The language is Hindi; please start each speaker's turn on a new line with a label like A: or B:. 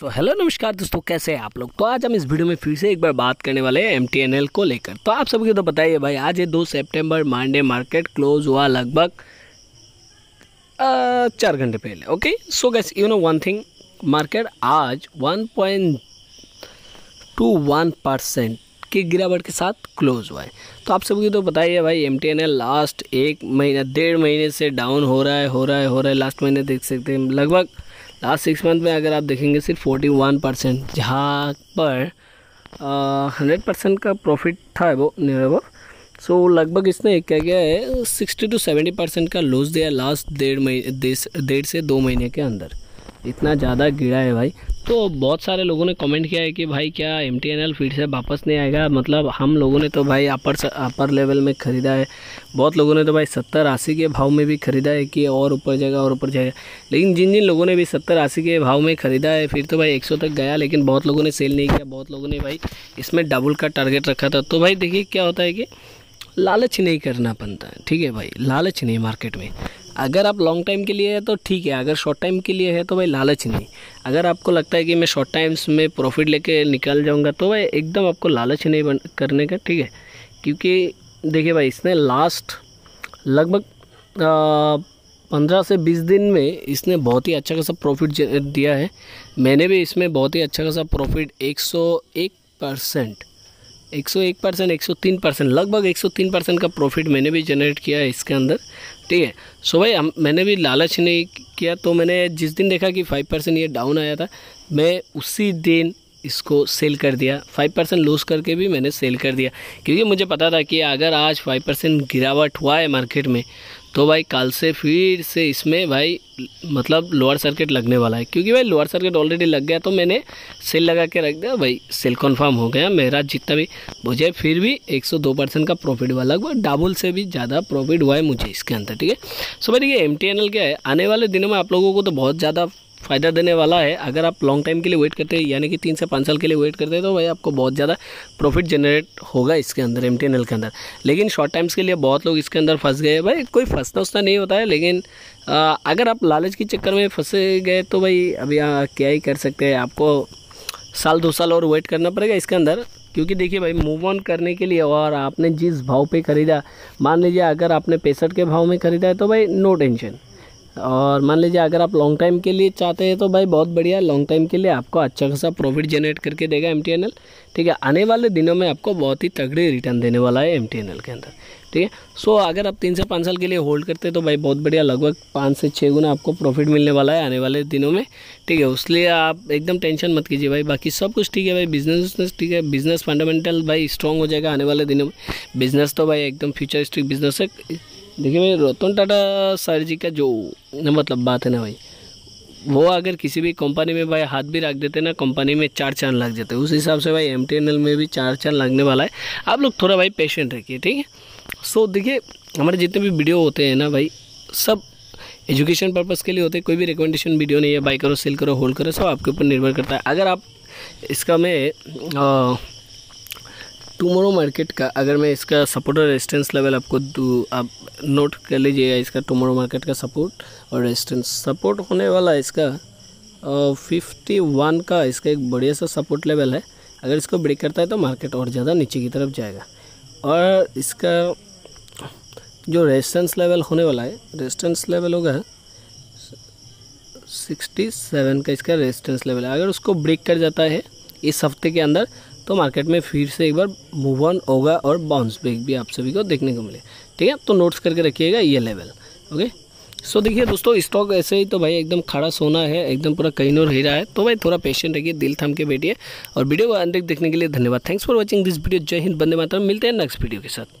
A: तो हेलो नमस्कार दोस्तों, कैसे हैं आप लोग? तो आज हम इस वीडियो में फिर से एक बार बात करने वाले हैं MTNL को लेकर। तो आप सबको तो बताइए भाई, आज है दो सितंबर मांडे मार्केट क्लोज हुआ लगभग चार घंटे पहले okay so guess you know one thing market आज one point two one percent की गिरावट के साथ क्लोज हुआ है। तो आप सबको तो बताइए भाई M T N L last एक महीना, डेढ़ महीने से डाउन हो रहा है, हो रहा है, हो रहा है लास्ट महीने देख सकते हैं, लगभग लास्ट सिक्स मंथ में अगर आप देखेंगे सिर्फ़ फोर्टी वन परसेंट जहाँ पर हंड्रेड परसेंट का प्रॉफिट था वो नियर सो लगभग इसने क्या किया है सिक्सटी टू सेवेंटी परसेंट का लॉस दिया लास्ट डेढ़ महीने डेढ़ से दो महीने के अंदर। इतना ज़्यादा गिरा है भाई। तो बहुत सारे लोगों ने कमेंट किया है कि भाई क्या एम फिर से वापस नहीं आएगा? मतलब हम लोगों ने तो भाई अपर अपर लेवल में ख़रीदा है। बहुत लोगों ने तो भाई सत्तर अस्सी के भाव में भी ख़रीदा है कि और ऊपर जाएगा, और ऊपर जाएगा। लेकिन जिन जिन लोगों ने भी सत्तर अस्सी के भाव में ख़रीदा है, फिर तो भाई एक सौ तक गया, लेकिन बहुत लोगों ने सेल नहीं किया। बहुत लोगों ने भाई इसमें डबल का टारगेट रखा था। तो भाई देखिए क्या होता है कि लालच नहीं करना है। ठीक है भाई? लालच नहीं मार्केट में। अगर आप लॉन्ग टाइम के लिए है तो ठीक है, अगर शॉर्ट टाइम के लिए है तो भाई लालच नहीं। अगर आपको लगता है कि मैं शॉर्ट टाइम्स में प्रॉफिट लेके निकल जाऊँगा तो भाई एकदम आपको लालच नहीं बन, करने का, ठीक है? क्योंकि देखिए भाई, इसने लास्ट लगभग पंद्रह से बीस दिन में इसने बहुत ही अच्छा खासा प्रॉफिट दिया है। मैंने भी इसमें बहुत ही अच्छा खासा प्रॉफिट एक सौ एक परसेंट 101 परसेंट, एक सौ तीन परसेंट, लगभग 103 परसेंट का प्रॉफिट मैंने भी जनरेट किया है इसके अंदर, ठीक है? सो भाई, हम, मैंने भी लालच नहीं किया तो मैंने जिस दिन देखा कि 5 परसेंट ये डाउन आया था, मैं उसी दिन इसको सेल कर दिया। फाइव परसेंट लूज़ करके भी मैंने सेल कर दिया। क्योंकि मुझे पता था कि अगर आज फाइव परसेंट गिरावट हुआ है मार्केट में तो भाई कल से फिर से इसमें भाई मतलब लोअर सर्किट लगने वाला है। क्योंकि भाई लोअर सर्किट ऑलरेडी लग गया तो मैंने सेल लगा के रख दिया। भाई सेल कन्फर्म हो गया मेरा, जितना भी मुझे, फिर भी 102 परसेंट का प्रॉफिट हुआ। लगभग डबल से भी ज़्यादा प्रॉफिट हुआ है मुझे इसके अंदर, ठीक है? सो भाई देखिए एम क्या है? आने वाले दिनों में आप लोगों को तो बहुत ज़्यादा फ़ायदा देने वाला है। अगर आप लॉन्ग टाइम के लिए वेट करते हैं यानी कि तीन से पाँच साल के लिए वेट करते हैं तो भाई आपको बहुत ज़्यादा प्रॉफिट जनरेट होगा इसके अंदर एमटीएनएल के अंदर। लेकिन शॉर्ट टाइम्स के लिए बहुत लोग इसके अंदर फंस गए भाई कोई फंसता उतना नहीं होता है लेकिन आ, अगर आप लालच के चक्कर में फंसे गए तो भाई अभी क्या ही कर सकते हैं। आपको साल दो साल और वेट करना पड़ेगा इसके अंदर। क्योंकि देखिए भाई मूव ऑन करने के लिए और आपने जिस भाव पे ख़रीदा मान लीजिए अगर आपने पैंसठ के भाव में ख़रीदा है तो भाई नो टेंशन और मान लीजिए, अगर आप लॉन्ग टाइम के लिए चाहते हैं तो भाई बहुत बढ़िया। लॉन्ग टाइम के लिए आपको अच्छा खासा प्रॉफिट जनरेट करके देगा एमटीएनएल ठीक है, आने वाले दिनों में आपको बहुत ही तगड़ी रिटर्न देने वाला है एमटीएनएल के अंदर। ठीक है सो अगर आप तीन से पाँच साल के लिए होल्ड करते हैं तो भाई बहुत बढ़िया, लगभग पाँच से छः गुना आपको प्रॉफिट मिलने वाला है आने वाले दिनों में। ठीक है उसलिए आप एकदम टेंशन मत कीजिए भाई, बाकी सब कुछ ठीक है भाई बिज़नेस ठीक है बिज़नेस फंडामेंटल भाई स्ट्रॉन्ग हो जाएगा आने वाले दिनों में। बिज़नेस तो भाई एकदम फ्यूचरिस्टिक बिज़नेस है। देखिए भाई, रतन टाटा सर जी का जो मतलब बात है ना भाई, वो अगर किसी भी कंपनी में भाई हाथ भी रख देते ना कंपनी में चार चाँद लग जाते उस हिसाब से भाई एमटीएनएल में भी चार चाँद लगने वाला है। आप लोग थोड़ा भाई पेशेंट रखिए ठीक है? सो देखिए, हमारे जितने भी वीडियो होते हैं ना भाई, सब एजुकेशन पर्पज़ के लिए होते हैं। कोई भी रिकमेंडेशन वीडियो नहीं है बाई करो सेल करो होल्ड करो, सब आपके ऊपर निर्भर करता है। अगर आप इसका मैं टुमोरो मार्केट का अगर मैं इसका सपोर्ट और रेजिस्टेंस लेवल आपको आप नोट कर लीजिएगा इसका टुमोरो मार्केट का सपोर्ट और रेजिस्टेंस सपोर्ट होने वाला इसका फिफ्टी वन का इसका एक बढ़िया सा सपोर्ट लेवल है। अगर इसको ब्रेक करता है तो मार्केट और ज़्यादा नीचे की तरफ़ जाएगा। और इसका जो रेजिस्टेंस लेवल होने वाला है रेजिस्टेंस लेवल होगा सिक्सटी सेवन का इसका रेजिस्टेंस लेवल है। अगर उसको ब्रेक कर जाता है इस हफ़्ते के अंदर तो मार्केट में फिर से एक बार मूव ऑन होगा और बाउंस बैक भी आप सभी को देखने को मिले। ठीक है? तो नोट्स करके रखिएगा ये लेवल ओके सो देखिए दोस्तों स्टॉक ऐसे ही तो भाई एकदम खड़ा सोना है, एकदम पूरा कहीं और ही रहा है। तो भाई थोड़ा पेशेंट रहिए, दिल थम के बैठिए। और वीडियो को अंदर देखने के लिए धन्यवाद। Thanks for watching this video जय हिंद बंदे मातरम। मिलते हैं नेक्स्ट वीडियो के साथ।